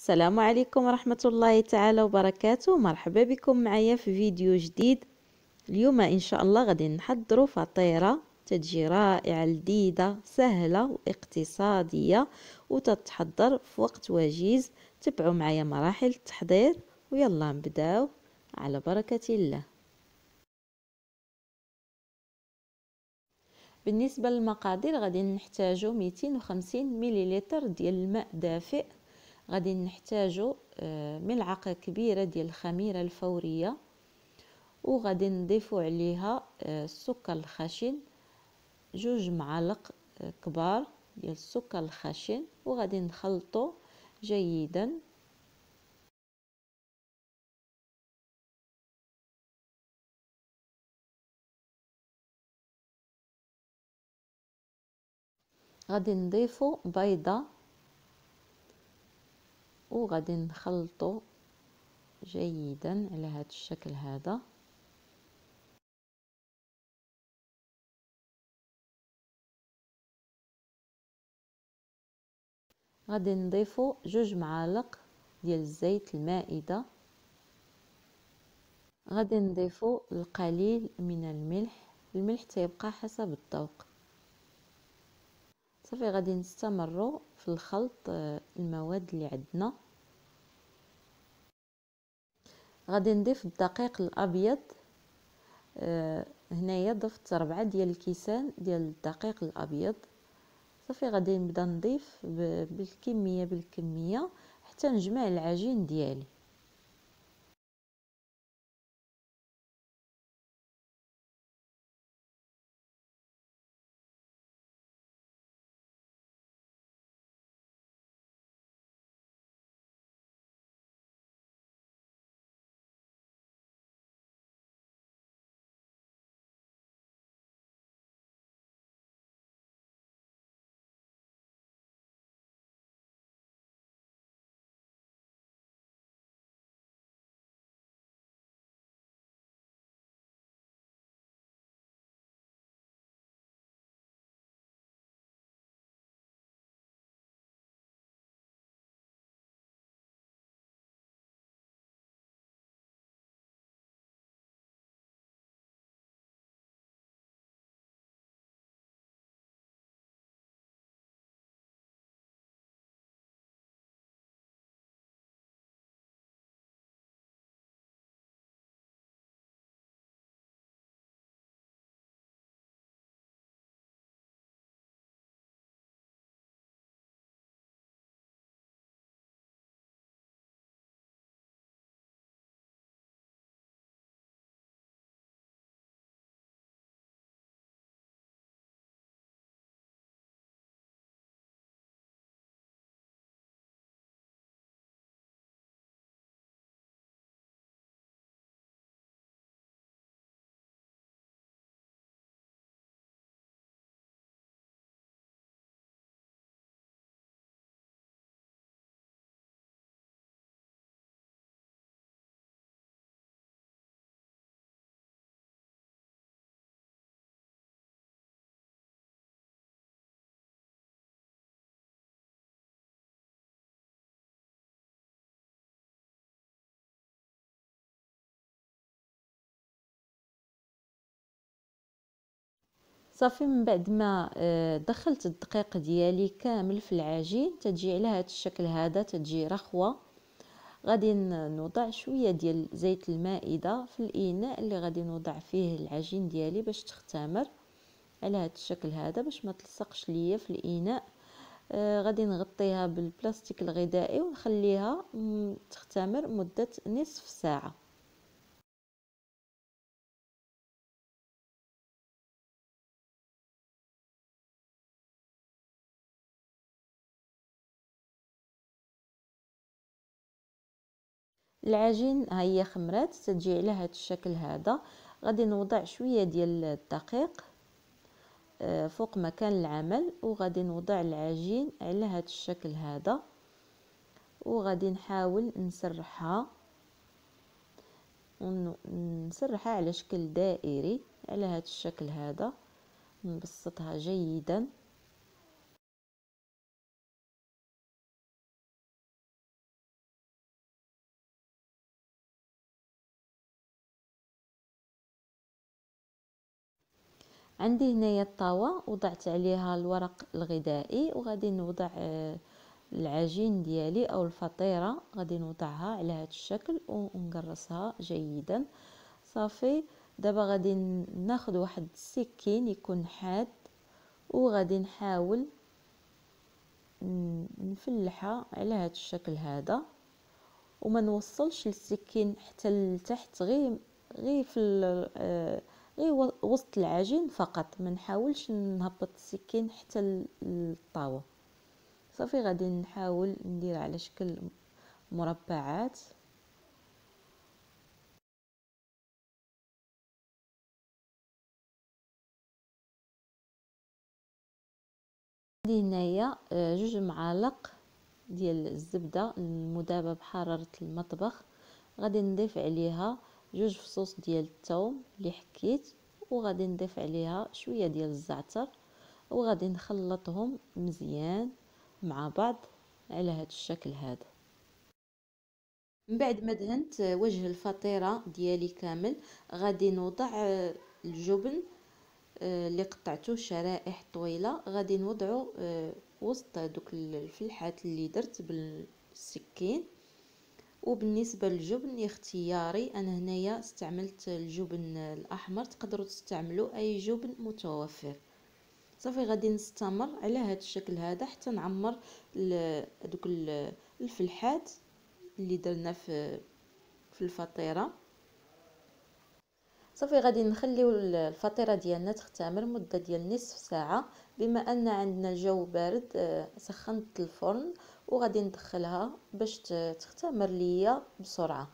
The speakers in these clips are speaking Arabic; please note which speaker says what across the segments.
Speaker 1: السلام عليكم ورحمة الله تعالى وبركاته. مرحبا بكم معايا في فيديو جديد. اليوم إن شاء الله غادي نحضروا فطيرة تتجي رائعة لذيذة سهلة واقتصادية وتتحضر في وقت وجيز. تبعوا معايا مراحل التحضير ويلا نبداو على بركة الله. بالنسبة للمقادير غادي نحتاجو 250 مليلتر ديال الماء دافئ. غادي نحتاجو آه، ملعقة كبيرة ديال الخميرة الفورية وغادي نضيفو عليها آه، السكر الخشن جوج معالق آه، كبار ديال السكر الخشن وغادي نخلطو جيدا. غادي نضيفو بيضة وغادي نخلطو جيدا على هذا الشكل هذا. غادي نضيفو جوج معالق ديال الزيت المائدة. غادي نضيفو القليل من الملح. الملح تيبقى حسب الذوق. صافي غادي نستمروا في الخلط آه، المواد اللي عندنا. غادي نضيف الدقيق الأبيض آه، هنايا ضفت ربعة ديال الكيسان ديال الدقيق الأبيض. صافي غادي نبدا نضيف بالكمية بالكمية حتى نجمع العجين ديالي. صافي من بعد ما آه، دخلت الدقيق ديالي كامل في العجين تتجي على هذا الشكل هذا تتجي رخوة. غادي نوضع شوية ديال زيت المائدة في الإناء اللي غادي نوضع فيه العجين ديالي باش تختمر على هذا الشكل هذا باش ما تلصقش ليا في الإناء. آه غادي نغطيها بالبلاستيك الغذائي ونخليها تختمر مدة نصف ساعة. العجين ها هي خمرات تجي على هذا الشكل هذا. غادي نوضع شوية ديال الدقيق آه، فوق مكان العمل وغادي نوضع العجين على هذا الشكل هذا. وغادي نحاول نسرحها. نسرحها على شكل دائري على هذا الشكل هذا. نبسطها جيدا. عندي هنايا الطاوة وضعت عليها الورق الغذائي وغادي نوضع آه، العجين ديالي أو الفطيرة غادي نوضعها على هذا الشكل ونقرصها جيدا. صافي. دابا غادي ناخذ واحد السكين يكون حاد وغادي نحاول نفلحها على هذا الشكل هذا. وما نوصلش السكين حتى لتحت غير غير في غير وسط العجين فقط ما نحاولش نهبط السكين حتى للطاوه صافي غادي نحاول ندير على شكل مربعات. عندي هنايا آه، جوج معالق ديال الزبدة المذابه بحرارة المطبخ. غادي نضيف عليها جوج فصوص ديال الثوم اللي حكيت وغادي نضيف عليها شوية ديال الزعتر وغادي نخلطهم مزيان مع بعض على هذا الشكل هذا. من بعد ما دهنت وجه الفطيرة ديالي كامل غادي نوضع الجبن آه، اللي قطعته شرائح طويلة. غادي نوضعه آه، وسط دوك الفلحات اللي درت بالسكين. وبالنسبة للجبن اختياري أنا هنايا استعملت الجبن الأحمر. تقدروا تستعملوا أي جبن متوفر. صافي غادي نستمر على هذا الشكل هذا حتى نعمر دوك الفلحات اللي درنا في في الفطيرة. صافي غادي نخليو الفطيرة ديالنا تختمر مدة ديال نصف ساعة. بما أن عندنا الجو بارد آه، سخنت الفرن وغادي ندخلها باش تختمر ليا بسرعة.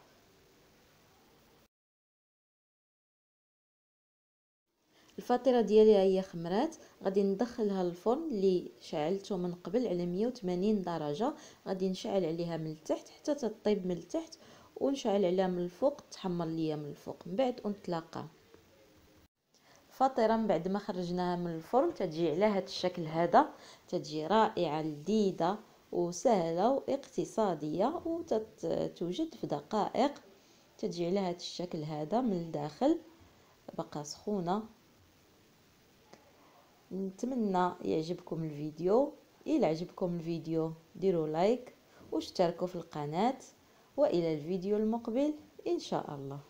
Speaker 1: الفطيرة ديالي هي خمرات. غادي ندخلها للفرن اللي شعلته من قبل على 180 درجة. غادي نشعل عليها من التحت حتى تطيب من التحت. ونشعل عليها من الفوق تحمر ليا من الفوق من بعد ونتلاقى الفطيره من بعد ما خرجناها من الفرن تتجي على هذا الشكل هذا. تتجي رائعة لذيذة وسهلة واقتصادية وتوجد في دقائق. تجي على هذا الشكل هذا من الداخل. بقى سخونة. نتمنى يعجبكم الفيديو. إلى عجبكم الفيديو ديروا لايك واشتركوا في القناة. وإلى الفيديو المقبل إن شاء الله.